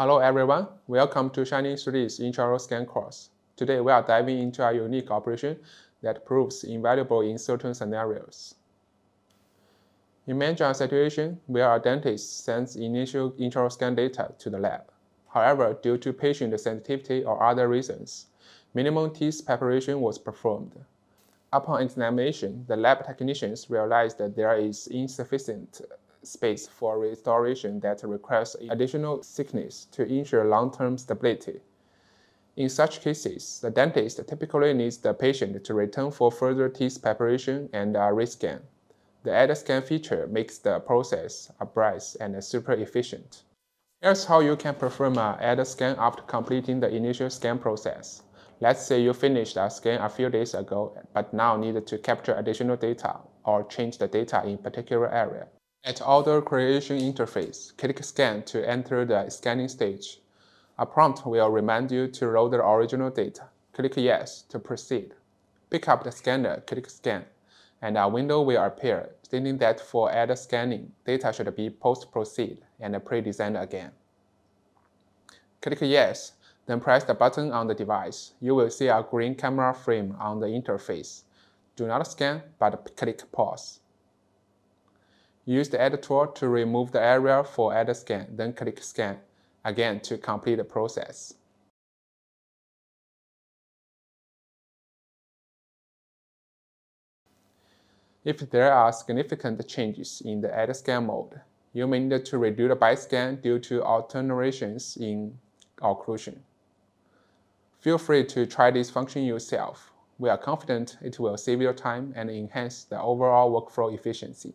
Hello everyone, welcome to Shining 3D's intraoral scan course. Today we are diving into a unique operation that proves invaluable in certain scenarios. Imagine a situation where a dentist sends initial intraoral scan data to the lab. However, due to patient sensitivity or other reasons, minimum teeth preparation was performed. Upon examination, the lab technicians realized that there is insufficient space for restoration that requires additional thickness to ensure long-term stability. In such cases, the dentist typically needs the patient to return for further teeth preparation and a rescan. The add scan feature makes the process abreast and super efficient. Here's how you can perform uh, an add scan after completing the initial scan process. Let's say you finished a scan a few days ago, but now need to capture additional data or change the data in particular area. At Order Creation interface, click Scan to enter the scanning stage. A prompt will remind you to load the original data. Click Yes to proceed. Pick up the scanner, click Scan, and a window will appear stating that for add scanning, data should be post-proceed and pre-designed again. Click Yes then press the button on the device. You will see a green camera frame on the interface. Do not scan, but click pause. Use the Add tool to remove the area for Add scan, then click Scan again to complete the process. If there are significant changes in the Add scan mode, you may need to redo the BiScan due to alterations in occlusion. Feel free to try this function yourself. We are confident it will save your time and enhance the overall workflow efficiency.